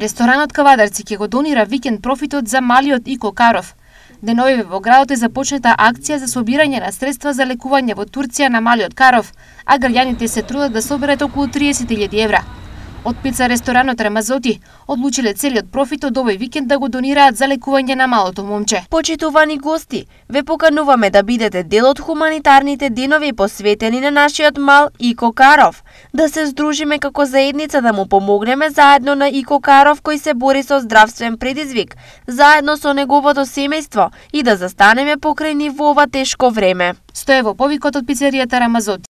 Ресторанот Кавадарци ќе го донира викенд профитот за малиот Ико Каров. Деновиве во градот е започната акција за собирање на средства за лекување во Турција на малиот Каров, а граѓаните се трудат да соберат околу 30.000 евра. Од пица ресторанот Рамазоти одлучиле целиот профит од овој викенд да го донираат за лекување на малото момче. Почитувани гости, ве покануваме да бидете дел од хуманитарните денови посветени на нашиот мал Ико Каров, да се здружиме како заедница да му помогнеме заедно на Ико Каров кој се бори со здравствен предизвик, заедно со неговото семејство и да застанеме покрај нив во ова тешко време. Стоево повикот од пицеријата Рамазоти.